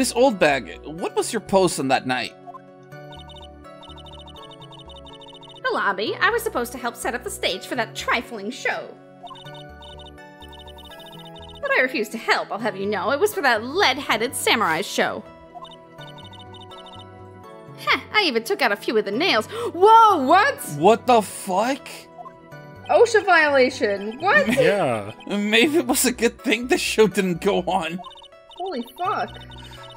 Miss Oldbag, what was your post on that night? The lobby. I was supposed to help set up the stage for that trifling show. But I refused to help, I'll have you know. It was for that lead-headed samurai show. Heh, I even took out a few of the nails. Whoa, what? What the fuck? OSHA violation. What? Yeah. Maybe it was a good thing the show didn't go on. Holy fuck.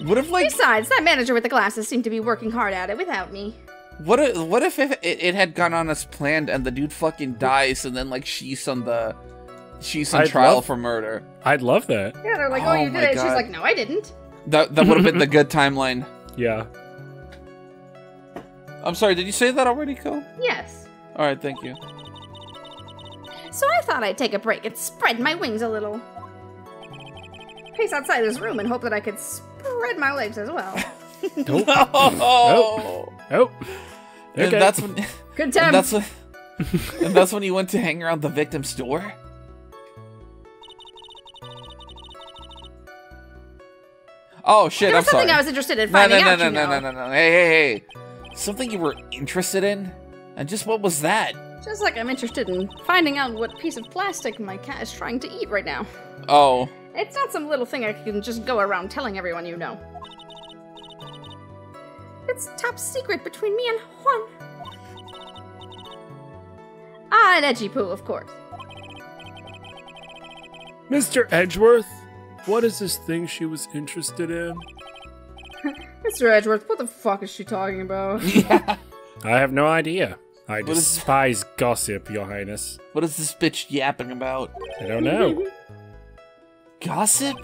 What if like Besides, that manager with the glasses seemed to be working hard at it without me. what if what if it, it had gone on as planned and the dude fucking dies and then like she's on the she's on I'd trial love- for murder? I'd love that. Yeah, they're like, oh, Oh you did it. She's like, no, I didn't. That that would have been the good timeline. Yeah. I'm sorry, did you say that already, Ko? Yes. All right, thank you. So I thought I'd take a break and spread my wings a little. Pace outside this room and hope that I could spread my legs as well. Nope. Oh, Oh. and Okay. that's when Good and time. that's when and that's when you went to hang around the victim's door. Oh shit! There was I'm something sorry. I was interested in no, finding no, no, out. no, you no, know. no, no, no. Hey, hey, hey! Something you were interested in, and just what was that? Just like I'm interested in finding out what piece of plastic my cat is trying to eat right now. Oh, It's not some little thing I can just go around telling everyone you know. It's top secret between me and Juan. Ah, and Edgy Poo, of course. Mr. Edgeworth, what is this thing she was interested in? Mr. Edgeworth, what the fuck is she talking about? yeah. I have no idea. I What is- despise gossip, Your Highness. What is this bitch yapping about? I don't know. Gossip?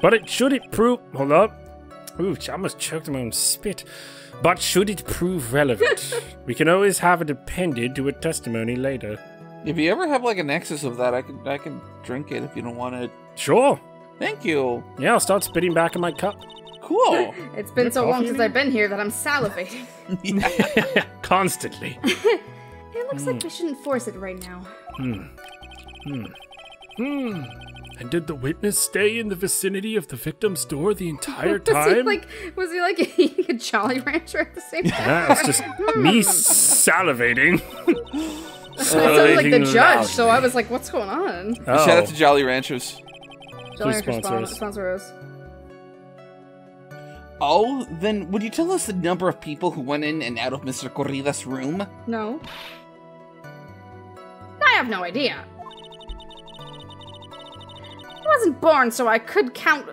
but it should it prove. Hold up. Ooh, I almost choked on my own spit. But should it prove relevant, we can always have it appended to a testimony later. If you ever have like an excess of that, I can I can drink it if you don't want it. Sure. Thank you. Yeah, I'll start spitting back in my cup. Cool. It's been Your so long since? I've been here that I'm salivating. Constantly. It looks like we shouldn't force it right now. Hmm. Hmm. Hmm. And did the witness stay in the vicinity of the victim's door the entire Was he time? like was he like eating a Jolly Rancher at the same time? Yeah, it's just me salivating. It sounded like the judge, loudly. so I was like, what's going on? Oh. Shout out to oh. Jolly Ranchers. Jolly Rancher sponsor sponsor us. Oh, then would you tell us the number of people who went in and out of Mr. Corrida's room? No. I have no idea. I wasn't born so I could count.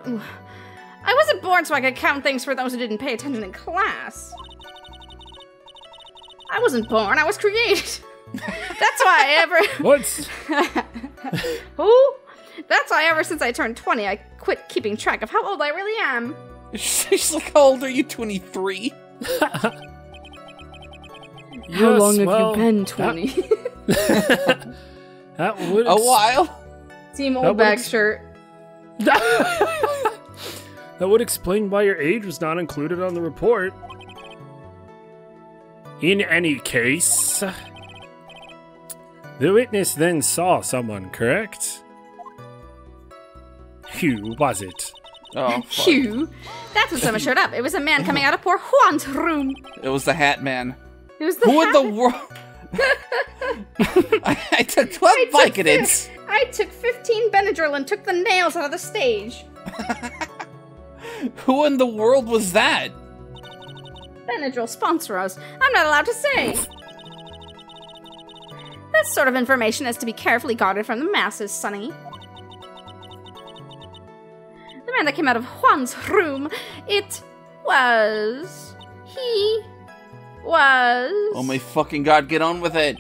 I wasn't born so I could count things for those who didn't pay attention in class. I wasn't born, I was created. That's why I ever. What? Who? That's why ever since I turned 20, I quit keeping track of how old I really am. She's like, how old are you? 23? How Yes, long have well, you been 20? That would A while? Team old would bag shirt. that would explain why your age was not included on the report. In any case, the witness then saw someone, correct? Who was it? Oh, fuck. Phew. That's when someone showed up. It was a man coming out of poor Juan's room. It was the Hat Man. It was the Who in the hat- world? I, I took 12 I took Vicodins. Fif- I took 15 Benadryl and took the nails out of the stage. Who in the world was that? Benadryl sponsor us. I'm not allowed to say. That sort of information has to be carefully guarded from the masses, Sonny. The man that came out of Juan's room, it was. He was. Oh my fucking god, get on with it.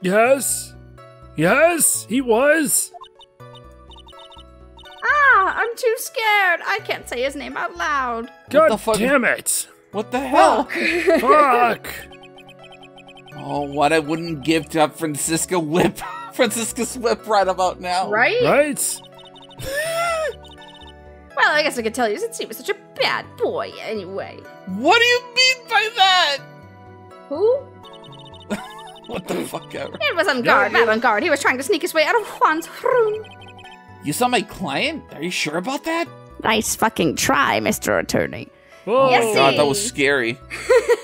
Yes? Yes, he was. Ah, I'm too scared. I can't say his name out loud. God the fuck- damn it. What the hell? Fuck. Oh, what I wouldn't give to have Franziska whip. Franziska's whip right about now. Right? Right? Well, I guess I could tell you since he was such a bad boy anyway. What do you mean by that? Who? What the fuck ever? It was Engarde, not on guard. He was trying to sneak his way out of Juan's room. You saw my client? Are you sure about that? Nice fucking try, Mr. Attorney. Whoa. Yes, Oh God, that was scary.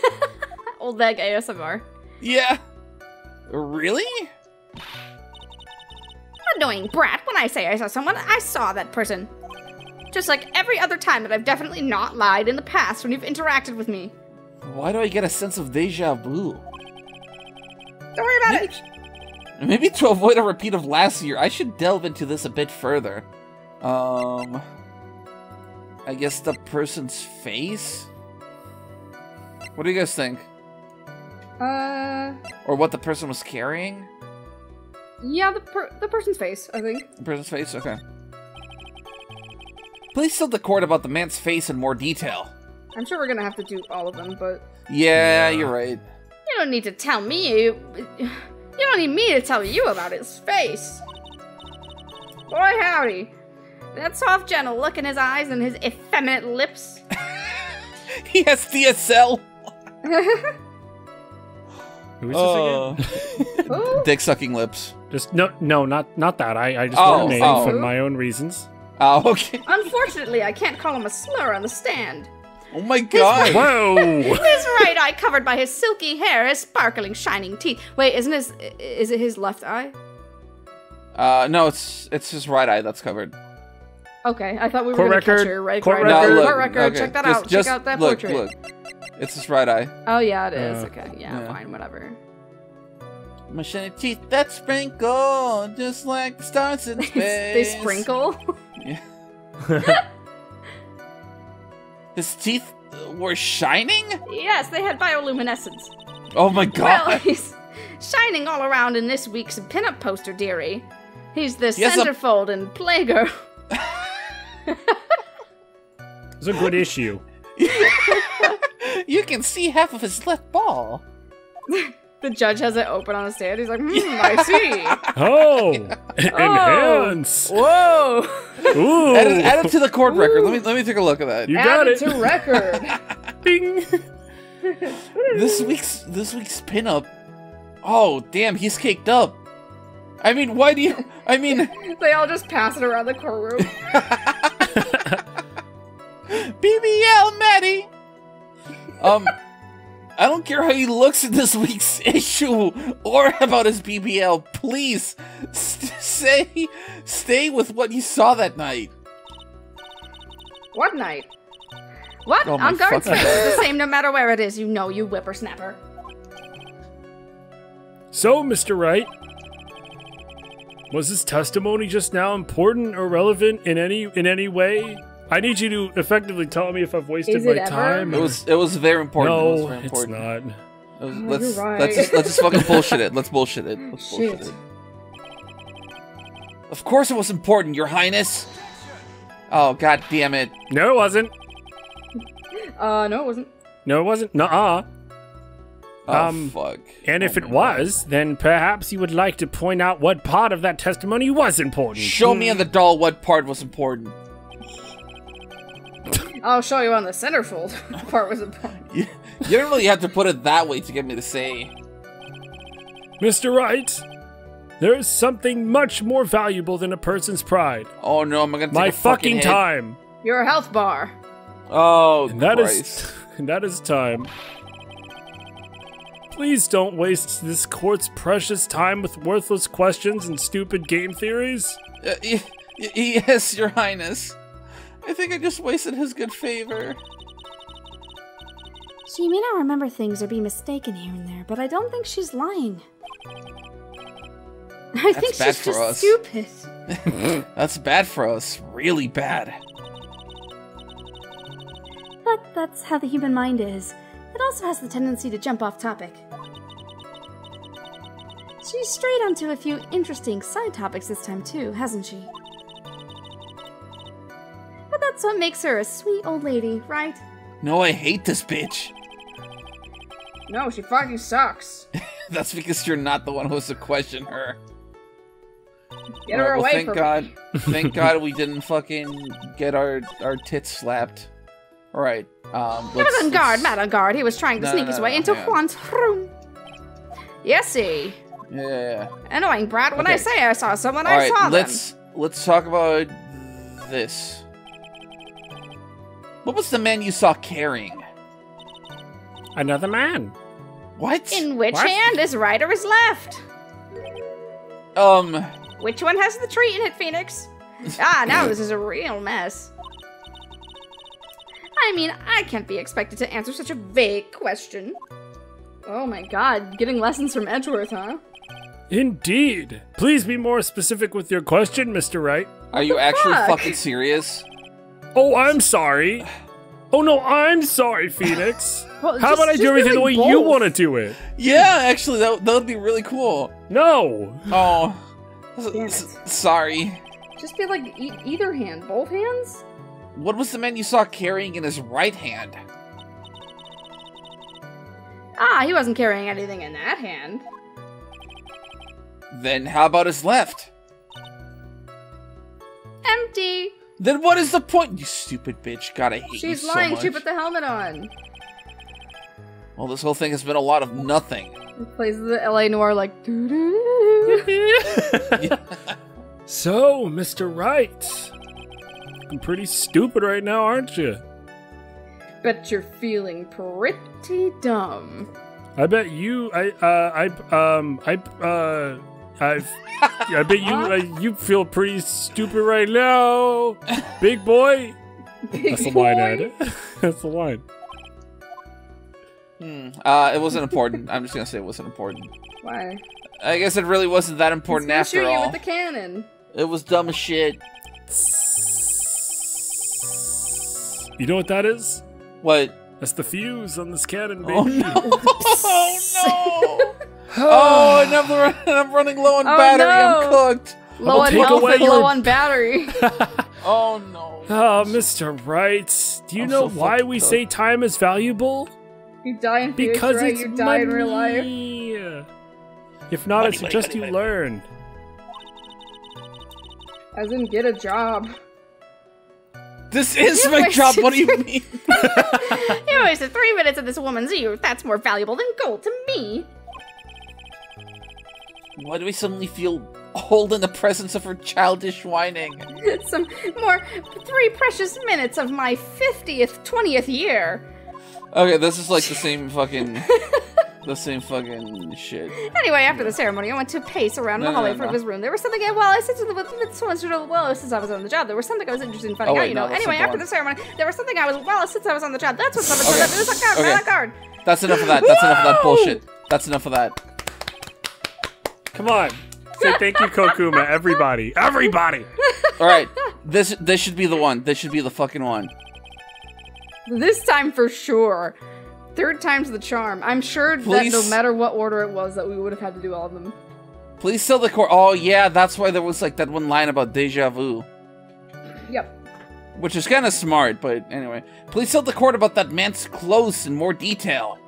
Old leg ASMR. Yeah. Really? Annoying brat. When I say I saw someone, I saw that person. Just like every other time that I've definitely not lied in the past when you've interacted with me. Why do I get a sense of deja vu? Don't worry about it. Maybe to avoid a repeat of last year, I should delve into this a bit further. Um, I guess the person's face. What do you guys think? Uh, Or what the person was carrying? yeah, the per- the person's face, I think. The person's face. Okay. Please tell the court about the man's face in more detail. I'm sure we're gonna have to do all of them, but Yeah, Yeah. you're right. You don't need to tell me. You, you don't need me to tell you about his face. Boy, howdy. That soft, gentle look in his eyes and his effeminate lips. he has DSL. Who is Uh, this again? Dick sucking lips. Just no, no, not not that. I, I just Oh, want a name oh. for my own reasons. Oh, okay. Unfortunately, I can't call him a slur on the stand. Oh my god. Whoa! His right eye covered by his silky hair, his sparkling, shining teeth. Wait, isn't his is it his left eye? Uh, no, it's it's his right eye that's covered. Okay, I thought we were Court gonna catch record, her right. court right record. there. No, court record. okay, Check that just- out. just Check out that look, portrait. Look, it's his right eye. Oh yeah, it is. Uh, okay, yeah, yeah. fine, whatever. My shiny teeth that sprinkle just like the stars in space. they sprinkle. His teeth uh, were shining. yes, they had bioluminescence. Oh my god. Well, he's shining all around in this week's pinup poster, dearie. He's the He has a- centerfold in Playgirl. It's a good issue. you can see half of his left ball. The judge has it open on a stand. He's like, hmm, I see. Oh, enhance. Whoa! Ooh, Add it, add it to the court record. Let me let me take a look at that. you got Added it. to record. Bing. This week's this week's pinup. Oh damn, he's caked up. I mean, why do you? I mean, they all just pass it around the courtroom. BBL Maddie. Um, I don't care how he looks in this week's issue or about his BBL. Please, st- stay, stay with what you saw that night. What night? What? Oh my On guard fucking space is the same no matter where it is, you know, you whippersnapper. So, Mr. Wright, was his testimony just now important or relevant in any in any way? I need you to effectively tell me if I've wasted Is my it ever? time. It was it was very important. it was no, very it's not. It was- Oh, let's you're right. let's just let's just fucking bullshit it. Let's bullshit it. Let's bullshit Shit. it. Of course it was important, Your Highness. Oh god damn it. No, it wasn't. Uh, no, it wasn't. No, it wasn't. Nuh-uh. Oh Um, fuck. And Oh if it my God. was, then perhaps you would like to point out what part of that testimony was important. show me on the doll what part was important. I'll show you on the centerfold. part was important. You, you don't really have to put it that way to get me to say. Mr. Wright, there is something much more valuable than a person's pride. Oh no, I'm gonna take My a fucking, fucking hit? time. Your health bar. Oh, And that is Christ. and that is time. Please don't waste this court's precious time with worthless questions and stupid game theories. Uh, y- y- yes, Your Highness. I think I just wasted his good favor. She may not remember things or be mistaken here and there, but I don't think she's lying. I think bad she's just us. stupid. That's bad for us. Really bad. But that's how the human mind is. It also has the tendency to jump off topic. She's strayed onto a few interesting side topics this time, too, hasn't she? But that's what makes her a sweet old lady, right? No, I hate this bitch. No, she fucking sucks. That's because you're not the one who has to question her. Get Alright, her well, away thank from God. me. Thank God we didn't fucking get our our tits slapped. All right. Um, He was let's- Engarde, let's- mad on guard. He was trying to No, sneak no, his no, way no, into yeah. Juan's room. Yes, see. Yeah, yeah, yeah. Annoying brat. When I say I saw someone, All I right, saw let's let's talk about this. What was the man you saw carrying? Another man. What? In which What? hand is right or is left? um, Which one has the treat in it, Phoenix? Ah, now this is a real mess. I mean, I can't be expected to answer such a vague question. Oh my god, getting lessons from Edgeworth, huh? Indeed. Please be more specific with your question, Mr. Wright. are you actually fuck? fucking serious? Oh, I'm sorry. Oh no, I'm sorry, Phoenix. Well, How just- about I do everything the really way you want to do it? Yeah, actually, that, that would be really cool. No. Oh, Damn s- it. sorry. Just be like e- either hand, both hands? What was the man you saw carrying in his right hand? Ah, he wasn't carrying anything in that hand. Then how about his left? Empty. Then what is the point? You stupid bitch. God, I hate you She's so lying. much. She put the helmet on. Well, this whole thing has been a lot of nothing. He plays the LA Noire like. doo-doo-doo-doo. So, Mr. Wright. I'm pretty stupid right now, aren't you? Bet you're feeling pretty dumb. I bet you. I. Uh. I. Um. I. Uh. I've. I bet you. Uh, you feel pretty stupid right now, big boy. That's the line, Ed. That's the line. Hmm. Uh, it wasn't important. I'm just gonna say it wasn't important. Why? I guess it really wasn't that important He's gonna after shoot all. you with the cannon. It was dumb as shit. You know what that is? What? That's the fuse on this cannon, baby. Oh no! oh no! Oh, and I'm, run- I'm running low on Oh, battery. no. I'm cooked. Low on take health away and your- low on battery. Oh no! Oh, Mr. Wright, do you I'm know so why we cooked. say time is valuable? you die in Phoenix, Because right? it's You die in real life. If not, I Money, money, suggest money, you money. learn. As in, get a job. This is You my job. What do you mean? You wasted three minutes of this woman's youth. That's more valuable than gold to me. Why do we suddenly feel old in the presence of her childish whining? Some more three precious minutes of my 50th, 20th year. Okay, this is like the same fucking, the same fucking shit. Anyway, after the ceremony, I went to pace around No, the hallway no, for no. his room. There was something, well, I said to the, this sort of, well, since I was on the job, there was something I was interested in finding Oh, out, you no, know. Anyway, after one. the ceremony, there was something I was, well, since I was on the job, that's what's up. Okay. It was a card, Okay. That's enough of that. That's enough of that bullshit. That's enough of that. Come on. Say thank you, Koakuma, everybody. Everybody! All right, this this should be the one. This should be the fucking one. This time for sure. Third time's the charm. I'm sure that no matter what order it was, that we would have had to do all of them. Please tell the court. Oh yeah, that's why there was like that one line about deja vu, Yep. which is kind of smart. But anyway, please tell the court about that man's clothes in more detail.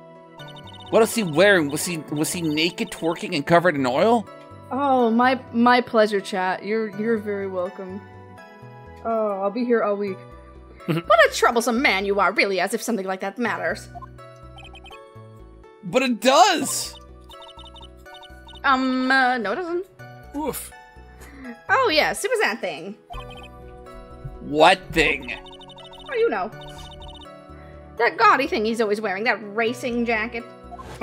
What was he wearing? Was he was he naked, twerking, and covered in oil? Oh, my my pleasure, chat. You're you're very welcome. Oh, I'll be here all week. what a troublesome man you are, really, as if something like that matters. But it does. Um, uh, no, it doesn't. Oof. Oh, yes, it was that thing. What thing? Oh, you know. That gaudy thing he's always wearing, that racing jacket.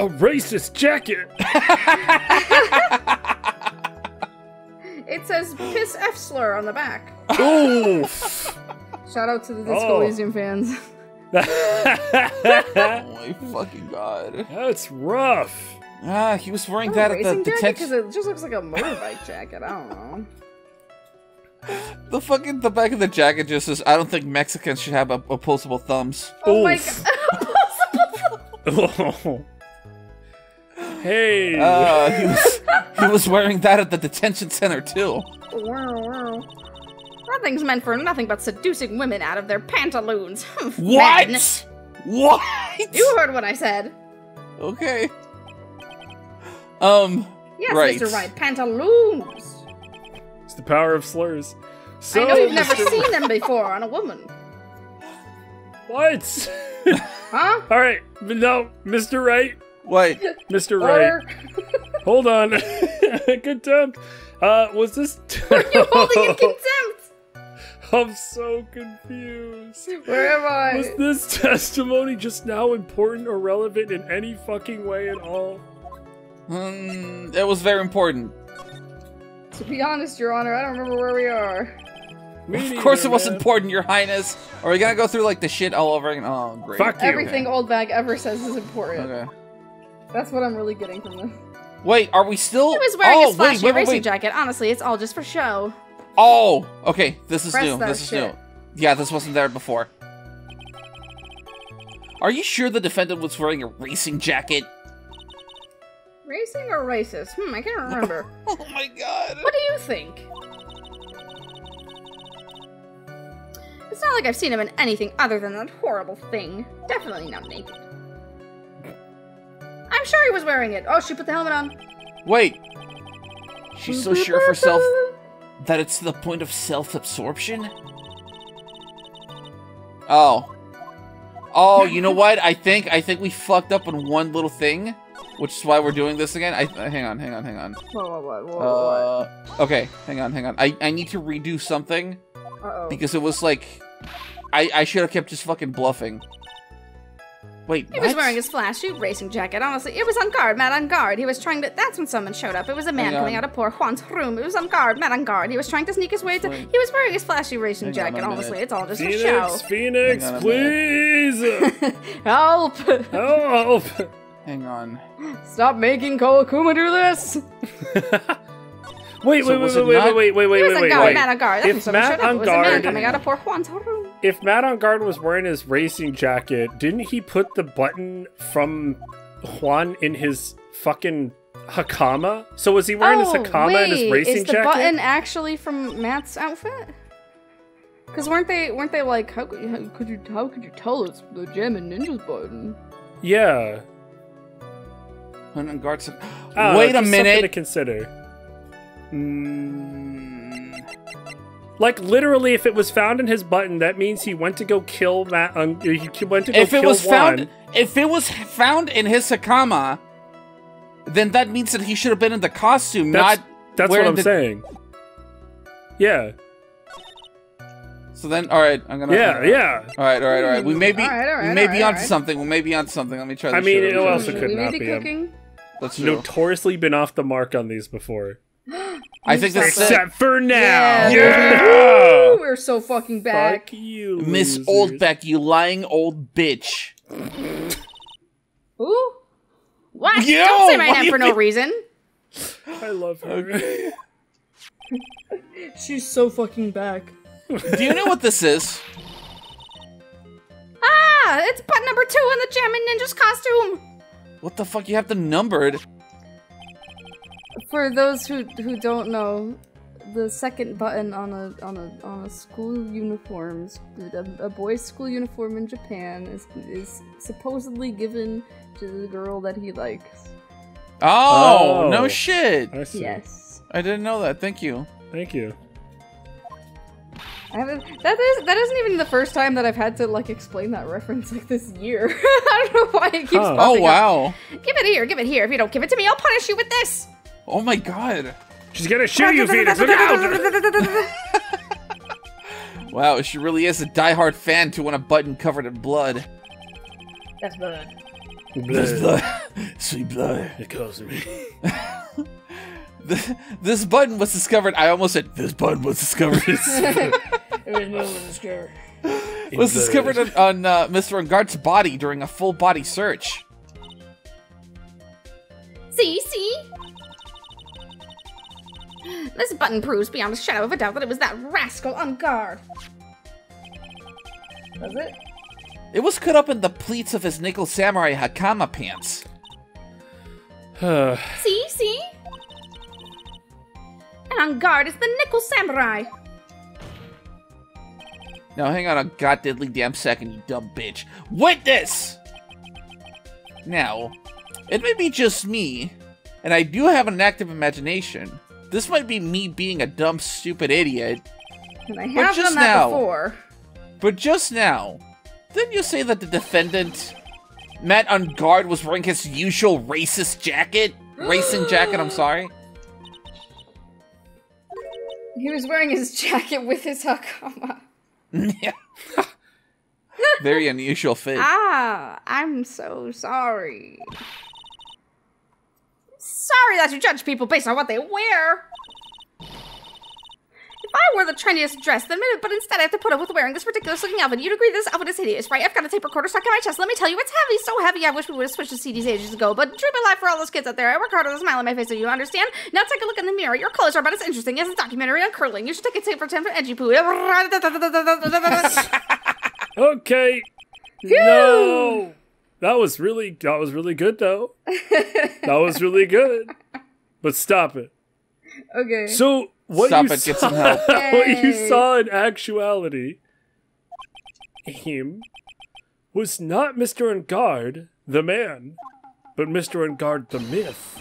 A racist jacket! It says Piss F slur on the back. Oof! Shout out to the Disco Oh. Elysium fans. Oh my fucking god. That's rough. Ah, he was wearing Oh, that at the racing? Because it just looks like a motorbike jacket. I don't know. The fucking the back of the jacket just says, "I don't think Mexicans should have opposable thumbs." Oh my Oof. god. hey. Uh, he was he was wearing that at the detention center too. Wow, wow. That thing's meant for nothing but seducing women out of their pantaloons. What? Men. What? You heard what I said. Okay. Um. Yes, Right. Mr. Right, pantaloons. it's the power of slurs. So, I know you've never seen them before on a woman. What? Huh? All right, no, Mr. Wright, Wait. Mr. Or Wright. Hold on. contempt. Uh, was this? You're holding in contempt. I'm so confused. Where am I? Was this testimony just now important or relevant in any fucking way at all? Hmm, it was very important. To be honest, Your Honor, I don't remember where we are. Me of course, neither, it was important, Your Highness. Are we gonna go through like the shit all over again? Oh, great. Fuck you. Everything Old Bag ever says is important. Okay. That's what I'm really getting from this. Wait, are we still? He was wearing oh, his flashy wait, wait, wait, racing wait. jacket. Honestly, it's all just for show. Oh, okay. This is Press new. This is shit. new. Yeah, this wasn't there before. Are you sure the defendant was wearing a racing jacket? Racing or racist? Hmm, I can't remember. Oh my god. what do you think? It's not like I've seen him in anything other than that horrible thing. Definitely not naked. I'm sure he was wearing it. Oh, she put the helmet on. Wait. She's so sure of herself that it's to the point of self-absorption? Oh. Oh, you know what? I think I think we fucked up on one little thing, which is why we're doing this again. I uh, hang on, hang on, hang on. Whoa, whoa, whoa, whoa, whoa. Uh, okay, hang on, hang on. I I need to redo something Uh-oh. because it was like I I should have kept just fucking bluffing. Wait, He what? was wearing his flashy racing jacket. Honestly, it was Engarde, man on guard. He was trying to. That's when someone showed up. It was a man coming out of poor Juan's room. It was Engarde, man on guard. He was trying to sneak his way to. Wait. He was wearing his flashy racing Hang jacket. Honestly, it's all just for Phoenix, show. Phoenix, Hang on a please. Help! Help. Hang on. Stop making Koakuma do this. Wait, So wait, was wait, it wait, not- wait, wait, wait, he was wait, on wait, guard, wait. man on guard. That's If when someone Matt showed up. on It was a man guard- coming out of poor Juan's room. If Matt Engarde was wearing his racing jacket, didn't he put the button from Juan in his fucking hakama? So was he wearing his hakama Oh, wait, and his racing jacket? is the jacket? button actually from Matt's outfit? Because weren't they weren't they like how could, how could you how could you tell it's the Jammin' Ninja's button? Yeah. Hunt and guard. Oh, Wait a minute. something to consider. Mm, Like literally, if it was found in his button, that means he went to go kill that. Un- he went to go if it kill was Juan. found, if it was found in his hakama, then that means that he should have been in the costume, That's, not. that's what I'm the- saying. Yeah, So then, all right, I'm gonna. yeah, yeah. All right, all right, all right. We may be, Alright, alright, we may be alright, onto alright. something. We may be onto something. Let me try. This I mean, shit. it Let me try also could we not be be him. cooking. That's true. Notoriously been off the mark on these before. I think that's it. Except for now. Yeah. Woo, We're so fucking back. Fuck you, Miss losers. Oldbag, you lying old bitch. Ooh. What? Yo, Don't say my name for no reason. I love her. She's so fucking back. Do you know what this is? Ah, it's button number two in the Jammin' Ninja's costume. What the fuck? You have to number it. For those who who don't know, the second button on a on a on a school uniform, a, a boy's school uniform in Japan, is is supposedly given to the girl that he likes. Oh, Oh. no shit. I see. Yes. I didn't know that. Thank you. Thank you. I haven't, that is that isn't even the first time that I've had to like explain that reference like this year. I don't know why it keeps Huh. Oh popping up. wow. Give it here, give it here. If you don't give it to me, I'll punish you with this. Oh my god. She's gonna shoot you, Phoenix. Look out! Wow, she really is a diehard fan to want a button covered in blood. That's bad. This blood. Sweet blood. It calls me. This, this button was discovered. I almost said this button was discovered. It was discovered on, on uh, Mr. Engarde's body during a full body search. See, see? This button proves beyond a shadow of a doubt that it was that rascal Engarde. Was it? It was cut up in the pleats of his nickel samurai hakama pants. See, see? And Engarde is the Nickel Samurai. Now hang on a goddamn damn second, you dumb bitch. Witness! Now, it may be just me, and I do have an active imagination. This might be me being a dumb, stupid idiot, And I have just done that now- before. but just now, didn't you say that the defendant, Matt Engarde, was wearing his usual racist jacket? Racing jacket, I'm sorry. He was wearing his jacket with his hakama. yeah. Very unusual fit. Ah, I'm so sorry. Sorry that you judge people based on what they wear. If I wore the trendiest dress, then but instead I have to put up with wearing this ridiculous looking outfit, you'd agree this outfit is hideous, right? I've got a tape recorder stuck in my chest. Let me tell you, it's heavy, so heavy. I wish we would have switched to CDs ages ago. But true my life for all those kids out there. I work hard with a smile on my face, so you understand. Now take a look in the mirror. Your clothes are about as interesting as a documentary on curling. You should take a tape for ten for edgy poo. Okay. No. That was really that was really good though. that was really good. But stop it. okay. So what Stop you it, get saw, some help. what you saw in actuality, him was not Mr. Engarde, the man, but Mr. Engarde, the myth,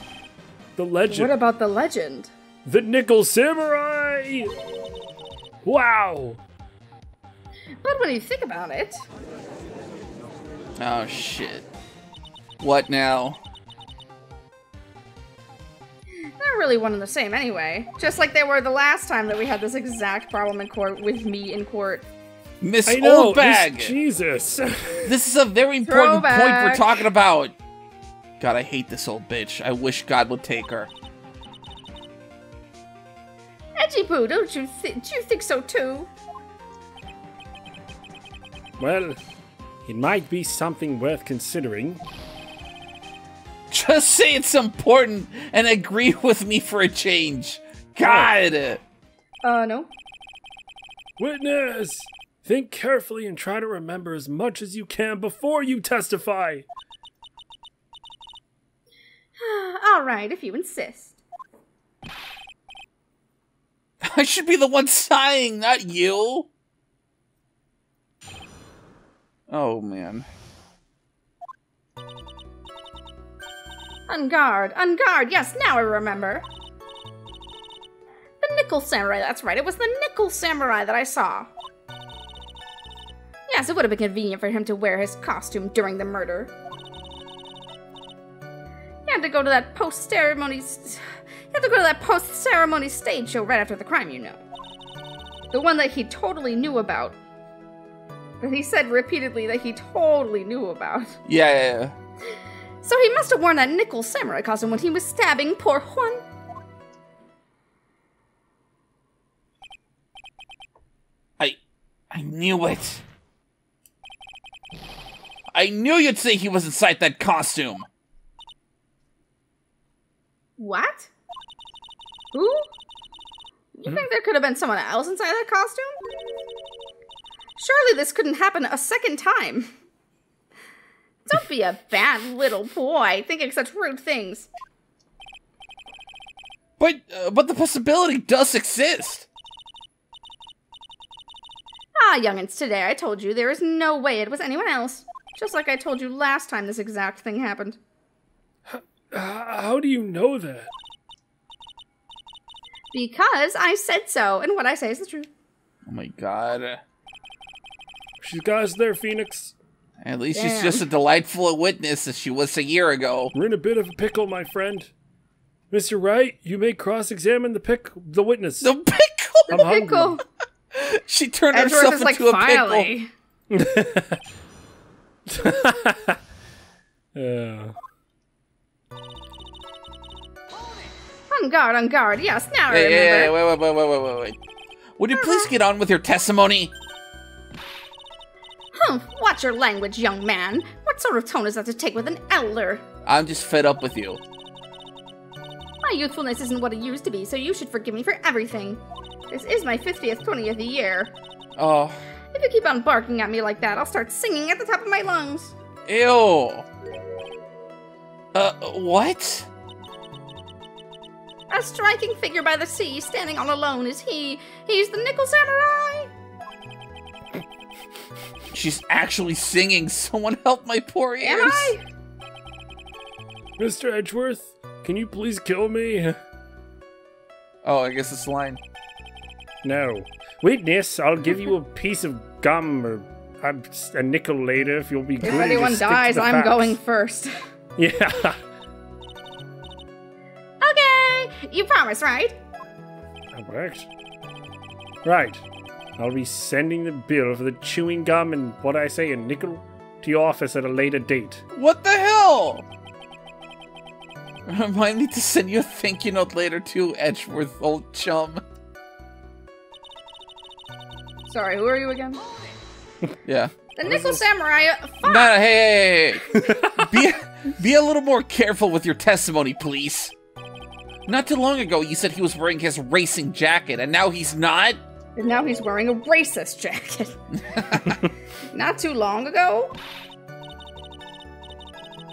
the legend, what about the legend? the Nickel Samurai. Wow. But when you think about it, Oh shit. What now? they're really one and the same anyway. Just like they were the last time that we had this exact problem in court with me in court. Miss I know. Oldbag! Jesus. This is a very important point we're talking about. God, I hate this old bitch. I wish God would take her. Edgy Poo, don't you think? Do you think so too? well, it might be something worth considering. Just say it's important and agree with me for a change. God! Uh, no. Witness! Think carefully and try to remember as much as you can before you testify. All right, if you insist. I should be the one sighing, not you. Oh man. Engarde, on guard. Yes, now I remember. The Nickel Samurai. That's right. It was the Nickel Samurai that I saw. Yes, it would have been convenient for him to wear his costume during the murder. He had to go to that post ceremony. He had to go to that post ceremony stage show right after the crime, you know. The one that he totally knew about. That he said repeatedly that he totally knew about. Yeah, yeah, yeah. So he must have worn that nickel samurai costume when he was stabbing poor Juan. I I knew it. I knew you'd say he was inside that costume. What? Who? You hmm? think there could have been someone else inside that costume? Surely this couldn't happen a second time. Don't be a bad little boy thinking such rude things. But uh, but the possibility does exist. Ah, youngins, today I told you there is no way it was anyone else. Just like I told you last time this exact thing happened. H- how do you know that? Because I said so, and what I say is the truth. Oh my god. She's got us there, Phoenix. At least she's just a delightful witness as she was a year ago. We're in a bit of a pickle, my friend. Mr. Wright, you may cross-examine the pick the witness. The pickle. I'm hungry. Pickle. She turned Edgeworth herself is like, into a pickle. finally. Yeah. Engarde, on guard. Yes, now I Hey, hey, hey, remember. wait, wait, wait, wait, wait, wait, wait. Would you please get on with your testimony? Humph, watch your language, young man. What sort of tone is that to take with an elder? I'm just fed up with you. My youthfulness isn't what it used to be, so you should forgive me for everything. This is my 50th, 20th year. Oh, If you keep on barking at me like that, I'll start singing at the top of my lungs. ew. Uh, what? A striking figure by the sea, standing all alone, is he. He's the Nickel Samurai. She's actually singing. Someone help my poor ears. Am I? Mr. Edgeworth, can you please kill me? Oh, I guess it's line. No. Witness, I'll give you a piece of gum or a, a nickel later if you'll be good. If anyone just stick to dies, I'm facts. going first. Yeah. okay, you promise, right? That works. Right. I'll be sending the bill for the chewing gum and what I say, a nickel to your office at a later date. What the hell? Remind me to send you a thank you note later too, Edgeworth, old chum. Sorry, who are you again? Yeah. The Nickel Samurai. uh, Fuck. No, no, hey, hey, hey, hey. be, be a little more careful with your testimony, please. Not too long ago, you said he was wearing his racing jacket, and now he's not? And now he's wearing a racist jacket. Not too long ago.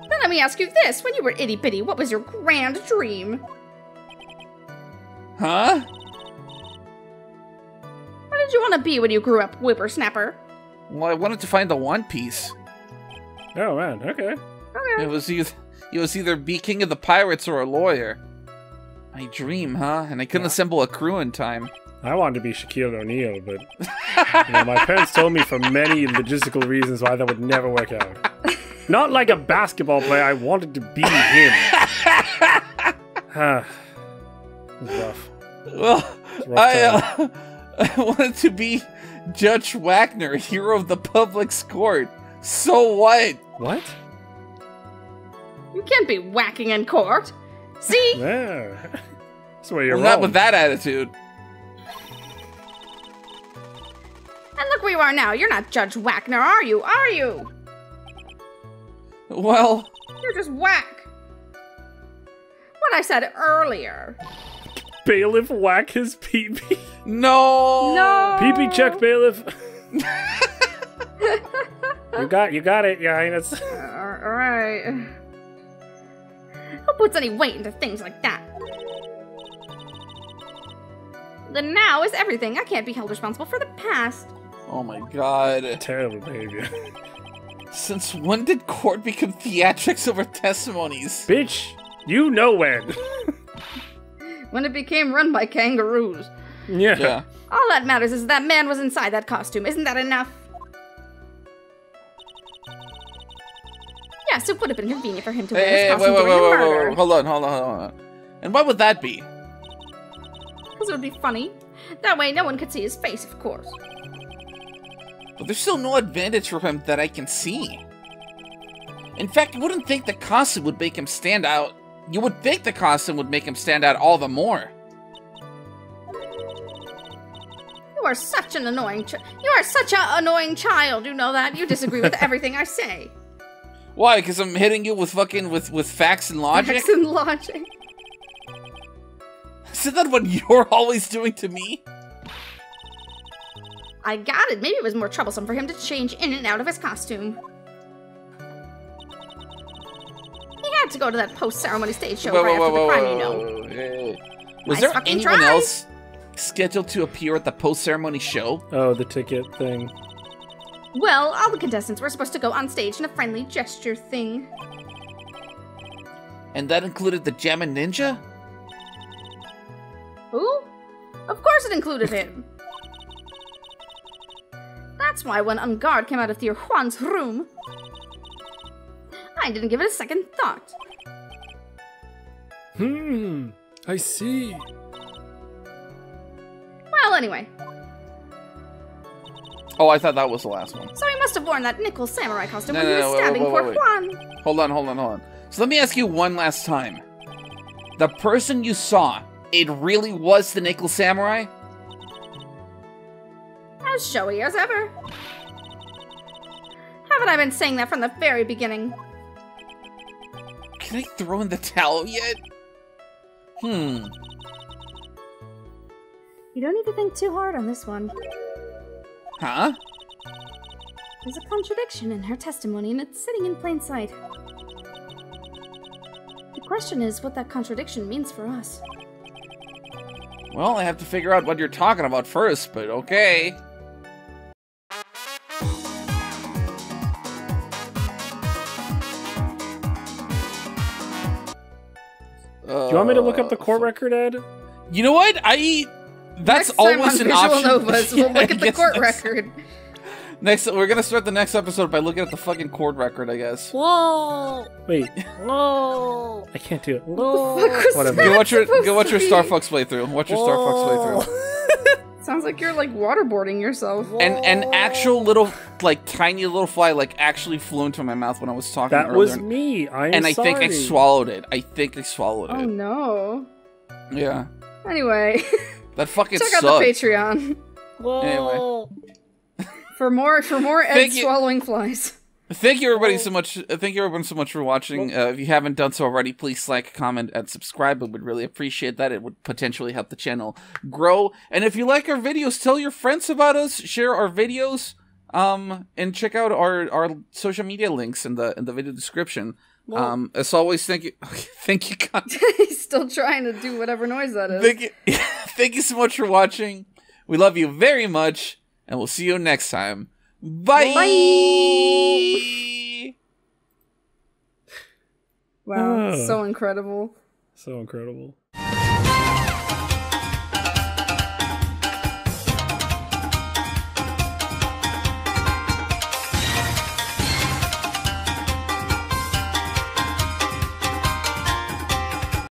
Then let me ask you this: When you were itty bitty, what was your grand dream? Huh? What did you want to be when you grew up, whippersnapper? Well, I wanted to find the One Piece. Oh man, okay. Okay. It was either, it was either be king of the pirates or a lawyer. My dream, huh? And I couldn't assemble a crew in time. I wanted to be Shaquille O'Neal, but you know, my parents told me for many logistical reasons why that would never work out. Not like a basketball player, I wanted to be him. Ah, rough. Well, rough I, uh, I wanted to be Judge Wagner, hero of the public's court. So what? What? You can't be whacking in court. See? Yeah. That's where you're Well, wrong. not with that attitude. Look where you are now. You're not Judge Wagner, are you? Are you? Well, You're just whack. What I said earlier. Bailiff whack his pee-pee. no. No. Pee-pee check, bailiff. you got you got it, yeah, it's All right. Who puts any weight into things like that? The now is everything. I can't be held responsible for the past. Oh my god. terrible behavior. Since when did court become theatrics over testimonies? Bitch, you know when. When it became run by kangaroos. yeah. Yeah. All that matters is that man was inside that costume. Isn't that enough? Yes, it would have been convenient for him to wear Hey, his hey, costume wait, wait, during wait, the wait, wait, murder. Hold on, hold on, hold on. And what would that be? Because it would be funny. That way, no one could see his face, of course. But there's still no advantage for him that I can see. In fact, you wouldn't think the costume would make him stand out. You would think the costume would make him stand out all the more. You are such an annoying ch- You are such an annoying child, you know that? You disagree with everything I say. Why? Because I'm hitting you with fucking with with facts and logic. Facts and logic. Isn't that what you're always doing to me? I got it. Maybe it was more troublesome for him to change in and out of his costume. He had to go to that post-ceremony stage show Whoa, right whoa, after whoa, the crime, whoa, you know. whoa, whoa. Was Nice there anyone try. else scheduled to appear at the post-ceremony show? Oh, the ticket thing. Well, all the contestants were supposed to go on stage in a friendly gesture thing. And that included the Jammin' Ninja? Who? Of course it included him. That's why when Engarde came out of Theo Juan's room, I didn't give it a second thought. Hmm. I see. Well, anyway, Oh, I thought that was the last one. so he must have worn that nickel samurai costume No, when he no, was no, wait, stabbing wait, poor wait, Juan. Hold on, hold on, hold on. So let me ask you one last time. The person you saw, it really was the Nickel Samurai? As showy as ever. Haven't I been saying that from the very beginning? Can I throw in the towel yet? Hmm. You don't need to think too hard on this one. Huh? There's a contradiction in her testimony, and it's sitting in plain sight. The question is what that contradiction means for us. Well, I have to figure out what you're talking about first, but okay. To look up the Uh, court record, Ed? You know what? I. That's Next time always on an Visual option. Novas, we'll Yeah, look at the court next- record. Next, we're gonna start the next episode by looking at the fucking court record, I guess. Whoa! Wait. Whoa! I can't do it. Whoa! Whatever. Go watch your supposed go watch your? Star Fox playthrough. Watch your Star Fox playthrough. Sounds like you're like waterboarding yourself. And an actual little, like tiny little fly, like actually flew into my mouth when I was talking That earlier. was and- me. I am and I think I swallowed it. I think I swallowed Oh it. Oh no. Yeah, Anyway, that fucking check out the Patreon Whoa. for more for more Ed swallowing flies. Thank you, everybody, so much. uh, Thank you, everyone, so much for watching. Uh, if you haven't done so already, please like, comment, and subscribe. We would really appreciate that. It would potentially help the channel grow. And if you like our videos, tell your friends about us. Share our videos. Um, and check out our our social media links in the in the video description. Um, as always, thank you, thank you, God. He's still trying to do whatever noise that is. thank you, thank you so much for watching. We love you very much, and we'll see you next time. Bye. Wow, Ah. so incredible. So incredible.